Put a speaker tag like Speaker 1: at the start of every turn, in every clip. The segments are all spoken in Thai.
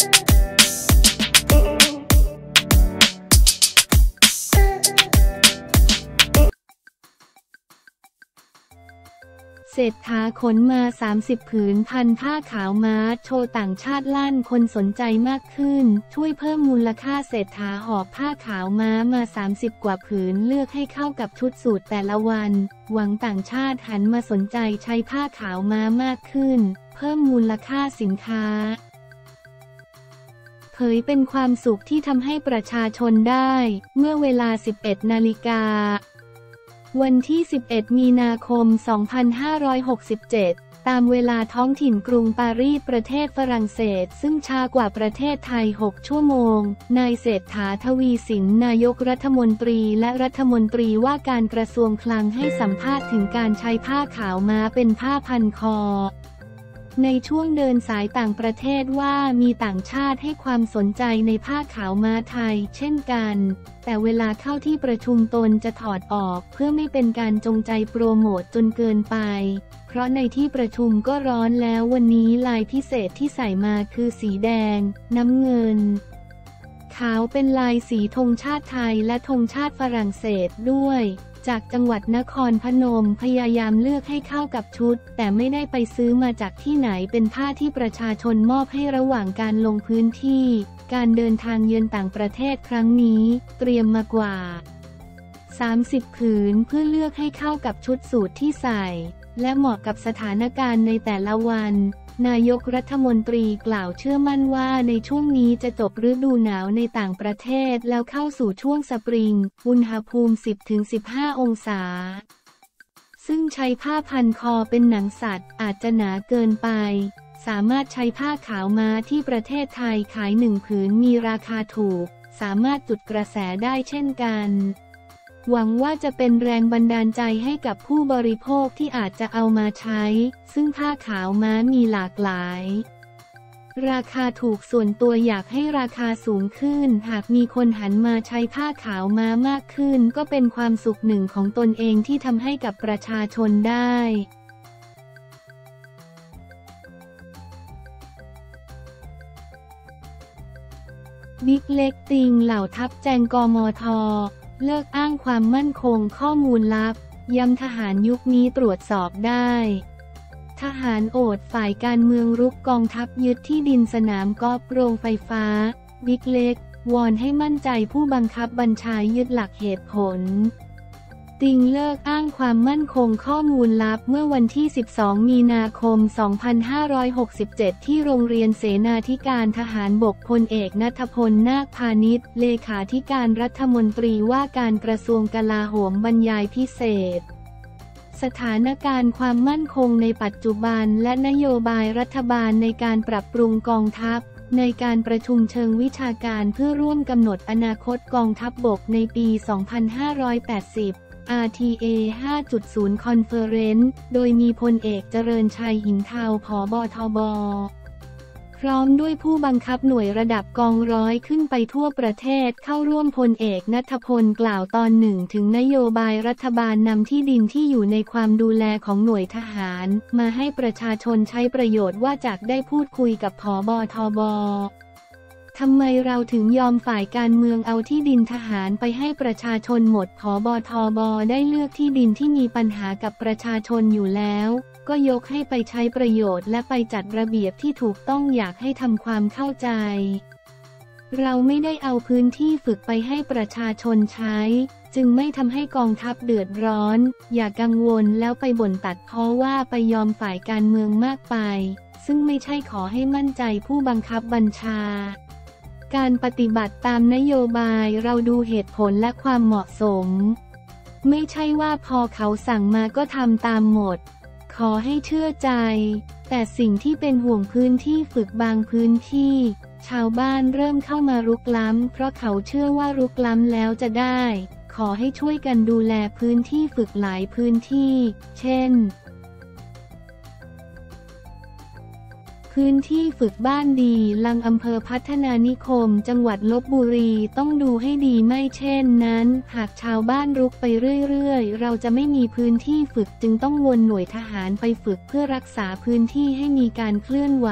Speaker 1: เศรษฐาขนมา 30 ผืนพันผ้าขาวม้า โชว์ต่างชาติลั่นคนสนใจมากขึ้น ช่วยเพิ่มมูลค่าเศรษฐาหอบผ้าขาวม้ามา 30 กว่าผืนเลือกให้เข้ากับชุดสูตรแต่ละวัน หวังต่างชาติหันมาสนใจใช้ผ้าขาวม้ามากขึ้น เพิ่มมูลค่าสินค้า เผยเป็นความสุขที่ทำให้ประชาชนได้ เมื่อเวลา 11 นาฬิกา วันที่ 11 มีนาคม 2567 ตามเวลาท้องถิ่นกรุงปารีสประเทศฝรั่งเศส ซึ่งช้ากว่าประเทศไทย 6 ชั่วโมง นายเศรษฐาทวีสินนายกรัฐมนตรีและรัฐมนตรีว่าการกระทรวงคลังให้สัมภาษณ์ถึงการใช้ผ้าขาวม้าเป็นผ้าพันคอ ในช่วงเดินสายต่างประเทศว่ามีต่างชาติให้ความสนใจในผ้าขาวม้าไทย เช่นกัน แต่เวลาเข้าที่ประชุมตนจะถอดออกเพื่อไม่เป็นการจงใจโปรโมทจนเกินไป เพราะในที่ประชุมก็ร้อนแล้ววันนี้ลายพิเศษที่ใส่มาคือสีแดง น้ำเงิน ขาวเป็นลายสีธงชาติไทยและธงชาติฝรั่งเศสด้วย จากจังหวัดนครพนมพยายามเลือกให้เข้ากับชุด แต่ไม่ได้ไปซื้อมาจากที่ไหนเป็นผ้าที่ประชาชนมอบให้ระหว่างการลงพื้นที่ การเดินทางเยือนต่างประเทศครั้งนี้ เตรียมมากว่า 30 ผืนเพื่อเลือกให้เข้ากับชุดสูทที่ใส่ และเหมาะกับสถานการณ์ในแต่ละวัน นายกรัฐมนตรีกล่าวเชื่อมั่นว่าในช่วงนี้จะจบฤดูหนาวในต่างประเทศแล้วเข้าสู่ช่วงสปริง อุณหภูมิ 10-15 องศา ซึ่งใช้ผ้าพันคอเป็นหนังสัตว์อาจจะหนาเกินไป สามารถใช้ผ้าขาวม้าที่ประเทศไทยขายหนึ่งผืนมีราคาถูก สามารถจุดกระแสได้เช่นกัน หวังว่าจะเป็นแรงบันดาลใจให้กับผู้บริโภคที่อาจจะเอามาใช้ ซึ่งผ้าขาวม้ามีหลากหลาย ราคาถูกส่วนตัวอยากให้ราคาสูงขึ้น หากมีคนหันมาใช้ผ้าขาวม้ามากขึ้น ก็เป็นความสุขหนึ่งของตนเองที่ทำให้กับประชาชนได้บิ๊กเล็กติงเหล่าทัพแจงกมท เลิกอ้างความมั่นคงข้อมูลลับ ย้ำทหารยุคนี้ตรวจสอบได้ ทหารโอดฝ่ายการเมืองรุกกองทัพยึดที่ดินสนามกอล์ฟโรงไฟฟ้า บิ๊กเล็ก วอนให้มั่นใจผู้บังคับบัญชายึดหลักเหตุผล ติงเลิกอ้างความมั่นคงข้อมูลลับเมื่อวันที่ 12 มีนาคม 2567 ที่โรงเรียนเสนาธิการทหารบกพลเอกนัทพลนาคพาณิชย์ เลขาธิการรัฐมนตรีว่าการกระทรวงกลาโหมบรรยายพิเศษสถานการณ์ความมั่นคงในปัจจุบันและนโยบายรัฐบาลในการปรับปรุงกองทัพ ในการประชุมเชิงวิชาการเพื่อร่วมกำหนดอนาคตกองทัพบบกในปี 2580 RTA 5.0 Conference โดยมีพลเอกเจริญชัยหินเทาผอบทบพร้อมด้วยผู้บังคับหน่วยระดับกองร้อยขึ้นไปทั่วประเทศเข้าร่วมพลเอกนัทพลกล่าวตอนหนึ่งถึงนโยบายรัฐบาลนำที่ดินที่อยู่ในความดูแลของหน่วยทหาร มาให้ประชาชนใช้ประโยชน์ว่าจากได้พูดคุยกับผอบทบ ทำไมเราถึงยอมฝ่ายการเมืองเอาที่ดินทหารไปให้ประชาชนหมดผอบทบได้เลือกที่ดินที่มีปัญหากับประชาชนอยู่แล้ว ก็ยกให้ไปใช้ประโยชน์และไปจัดระเบียบที่ถูกต้องอยากให้ทำความเข้าใจ เราไม่ได้เอาพื้นที่ฝึกไปให้ประชาชนใช้ จึงไม่ทำให้กองทัพเดือดร้อน อย่ากังวลแล้วไปบ่นตัดเพราะว่าไปยอมฝ่ายการเมืองมากไป ซึ่งไม่ใช่ขอให้มั่นใจผู้บังคับบัญชา การปฏิบัติตามนโยบายเราดูเหตุผลและความเหมาะสม ไม่ใช่ว่าพอเขาสั่งมาก็ทำตามหมด ขอให้เชื่อใจ แต่สิ่งที่เป็นห่วงพื้นที่ฝึกบางพื้นที่ ชาวบ้านเริ่มเข้ามารุกล้ำ เพราะเขาเชื่อว่ารุกล้ำแล้วจะได้ ขอให้ช่วยกันดูแลพื้นที่ฝึกหลายพื้นที่ เช่น พื้นที่ฝึกบ้านดีลังอำเภอพัฒนานิคม จังหวัดลบบุรีต้องดูให้ดีไม่เช่นนั้น หากชาวบ้านรุกไปเรื่อยๆ เราจะไม่มีพื้นที่ฝึกจึงต้องวนหน่วยทหารไปฝึกเพื่อรักษาพื้นที่ให้มีการเคลื่อนไหว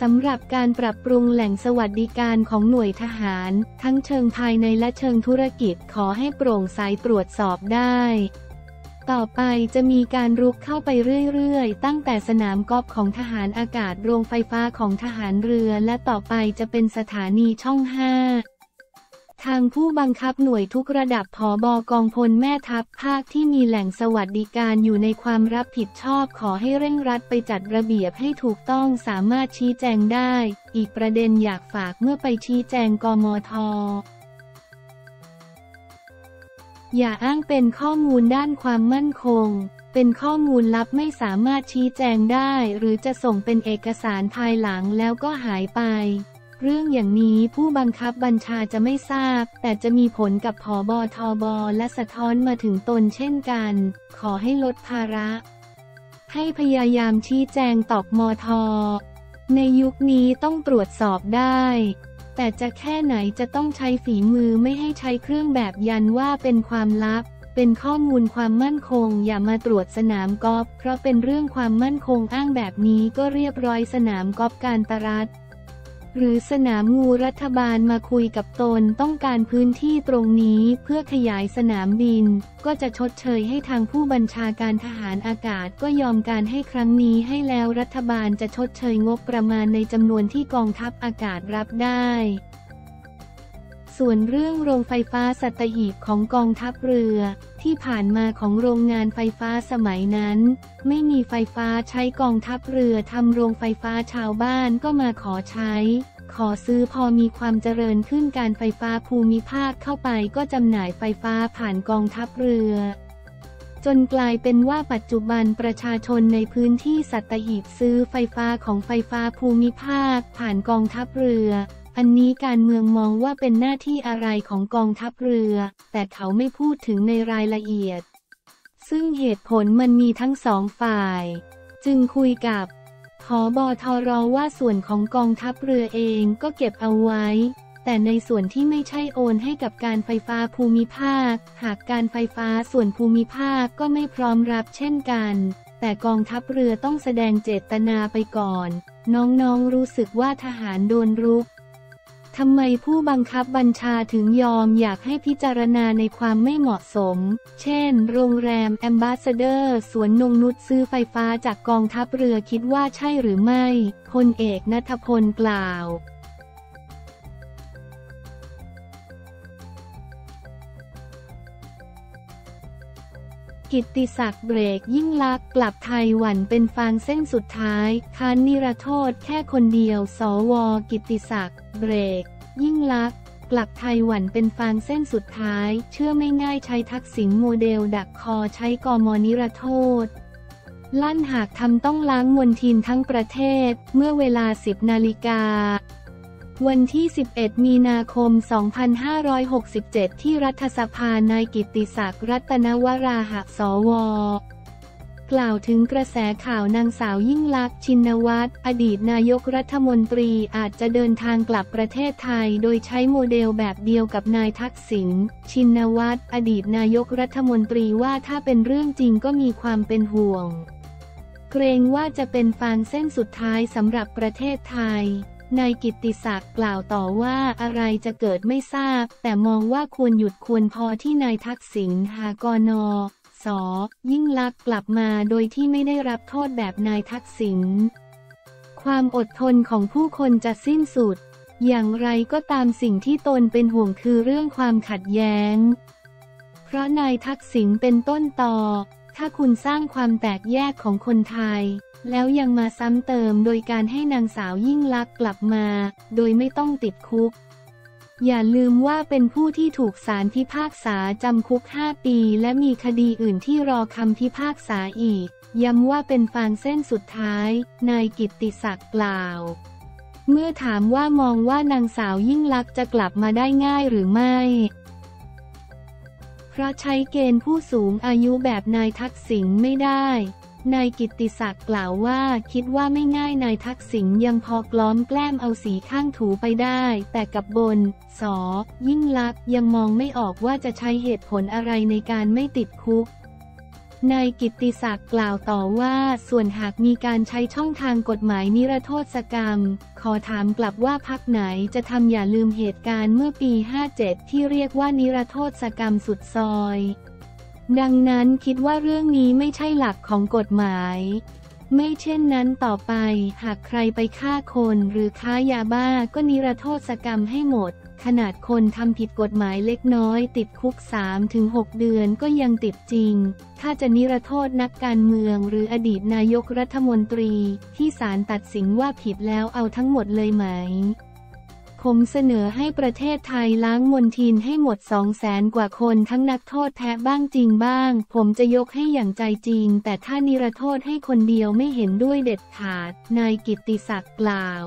Speaker 1: สำหรับการปรับปรุงแหล่งสวัสดิการของหน่วยทหาร ทั้งเชิงภายในและเชิงธุรกิจขอให้โปร่งใสตรวจสอบได้ ต่อไปจะมีการรุกเข้าไปเรื่อยๆ ตั้งแต่สนามกอล์ฟของทหารอากาศโรงไฟฟ้าของทหารเรือ และต่อไปจะเป็นสถานีช่องห้าทางผู้บังคับหน่วยทุกระดับผอบอกองพลแม่ทัพภาคที่มีแหล่งสวัสดิการอยู่ในความรับผิดชอบขอให้เร่งรัดไปจัดระเบียบให้ถูกต้องสามารถชี้แจงได้ อีกประเด็นอยากฝากเมื่อไปชี้แจงกมท อย่าอ้างเป็นข้อมูลด้านความมั่นคง เป็นข้อมูลลับไม่สามารถชี้แจงได้ หรือจะส่งเป็นเอกสารภายหลังแล้วก็หายไป เรื่องอย่างนี้ผู้บังคับบัญชาจะไม่ทราบ แต่จะมีผลกับผอบอทอบอและสะท้อนมาถึงตนเช่นกัน ขอให้ลดภาระ ให้พยายามชี้แจงตอบมอทอในยุคนี้ต้องตรวจสอบได้ แต่จะแค่ไหนจะต้องใช้ฝีมือไม่ให้ใช้เครื่องแบบยันว่าเป็นความลับ เป็นข้อมูลความมั่นคง อย่ามาตรวจสนามกอล์ฟเพราะเป็นเรื่องความมั่นคงอ้างแบบนี้ก็เรียบร้อยสนามกอล์ฟการตรัส หรือสนามงูรัฐบาลมาคุยกับตนต้องการพื้นที่ตรงนี้เพื่อขยายสนามบิน ก็จะชดเชยให้ทางผู้บัญชาการทหารอากาศก็ยอมการให้ครั้งนี้ให้แล้วรัฐบาลจะชดเชยงบประมาณในจำนวนที่กองทัพอากาศรับได้ ส่วนเรื่องโรงไฟฟ้าสัตหีบของกองทัพเรือ ที่ผ่านมาของโรงงานไฟฟ้าสมัยนั้น ไม่มีไฟฟ้าใช้กองทัพเรือทำโรงไฟฟ้าชาวบ้านก็มาขอใช้ ขอซื้อพอมีความเจริญขึ้นการไฟฟ้าภูมิภาคเข้าไปก็จำหน่ายไฟฟ้าผ่านกองทัพเรือ จนกลายเป็นว่าปัจจุบันประชาชนในพื้นที่สัตหีบซื้อไฟฟ้าของไฟฟ้าภูมิภาคผ่านกองทัพเรือ อันนี้การเมืองมองว่าเป็นหน้าที่อะไรของกองทัพเรือ แต่เขาไม่พูดถึงในรายละเอียด ซึ่งเหตุผลมันมีทั้งสองฝ่าย จึงคุยกับผอบอทอรอว่าส่วนของกองทัพเรือเองก็เก็บเอาไว้ แต่ในส่วนที่ไม่ใช่โอนให้กับการไฟฟ้าภูมิภาค หากการไฟฟ้าส่วนภูมิภาคก็ไม่พร้อมรับเช่นกัน แต่กองทัพเรือต้องแสดงเจตนาไปก่อน น้องๆรู้สึกว่าทหารโดนรุก ทำไมผู้บังคับบัญชาถึงยอมอยากให้พิจารณาในความไม่เหมาะสม เช่น โรงแรมแอมบาสเดอร์สวนนงนุชซื้อไฟฟ้าจากกองทัพเรือคิดว่าใช่หรือไม่พลเอกนัทพลกล่าว กิตติศักดิ์เบรกยิ่งลักษณ์กลับไทยหวันเป็นฟางเส้นสุดท้ายคานนิรโทษแค่คนเดียว สว กิตติศักดิ์เบรก ยิ่งลักษณ์กลับไทยหวันเป็นฟางเส้นสุดท้าย เชื่อไม่ง่ายใช้ทักษิณโมเดลดักคอใช้กอมอนิรโทษ ลั่นหากทำต้องล้างมนทินทั้งประเทศ เมื่อเวลา 10 นาฬิกา วันที่ 11 มีนาคม 2567 ที่รัฐสภานายกิติศักดิ์รัตนวราหะสว กล่าวถึงกระแสข่าวนางสาวยิ่งลักษณ์ชินวัตร อดีตนายกรัฐมนตรีอาจจะเดินทางกลับประเทศไทย โดยใช้โมเดลแบบเดียวกับนายทักษิณ ชินวัตร อดีตนายกรัฐมนตรีว่าถ้าเป็นเรื่องจริงก็มีความเป็นห่วง เกรงว่าจะเป็นฟางเส้นสุดท้ายสำหรับประเทศไทย นายกิติศักดิ์กล่าวต่อว่าอะไรจะเกิดไม่ทราบ แต่มองว่าควรหยุดควรพอที่นายทักษิณหากนสอยิ่งลักกลับมาโดยที่ไม่ได้รับโทษแบบนายทักษิณความอดทนของผู้คนจะสิ้นสุด อย่างไรก็ตามสิ่งที่ตนเป็นห่วงคือเรื่องความขัดแย้ง เพราะนายทักษิณเป็นต้นต่อ ถ้าคุณสร้างความแตกแยกของคนไทย แล้วยังมาซ้ำเติมโดยการให้นางสาวยิ่งลักษณ์กลับมา โดยไม่ต้องติดคุก อย่าลืมว่าเป็นผู้ที่ถูกศาลพิพากษาจำคุก 5 ปี และมีคดีอื่นที่รอคำพิพากษาอีก ย้ำว่าเป็นฟางเส้นสุดท้าย นายกิตติศักดิ์กล่าว เมื่อถามว่ามองว่านางสาวยิ่งลักษณ์จะกลับมาได้ง่ายหรือไม่เพราะใช้เกณฑ์ผู้สูงอายุแบบนายทักษิณไม่ได้ นายกิติศักดิ์กล่าวว่าคิดว่าไม่ง่ายนายทักษิณยังพอกล้อมแกล้มเอาสีข้างถูไปได้ แต่กับบน สอ ยิ่งลักษ์ยังมองไม่ออกว่าจะใช้เหตุผลอะไรในการไม่ติดคุกนายกิตติศักดิ์กล่าวต่อว่าส่วนหากมีการใช้ช่องทางกฎหมายนิรโทษกรรม ขอถามกลับว่าพักไหนจะทำอย่าลืมเหตุการณ์เมื่อปี 57 ที่เรียกว่านิรโทษกรรมสุดซอย ดังนั้นคิดว่าเรื่องนี้ไม่ใช่หลักของกฎหมาย ไม่เช่นนั้นต่อไป หากใครไปฆ่าคนหรือค้ายาบ้าก็นิรโทษกรรมให้หมด ขนาดคนทำผิดกฎหมายเล็กน้อย ติดคุก 3-6 เดือนก็ยังติดจริง ถ้าจะนิรโทษนักการเมืองหรืออดีตนายกรัฐมนตรี ที่ศาลตัดสินว่าผิดแล้วเอาทั้งหมดเลยไหม คมเสนอให้ประเทศไทยล้างมลทินให้หมดสองแสนกว่าคนทั้งนักโทษแท้บ้างจริงบ้าง ผมจะยกให้อย่างใจจริง แต่ถ้านิรโทษให้คนเดียวไม่เห็นด้วยเด็ดขาด นายกิติศักดิ์กล่าว